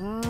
음.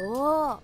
哦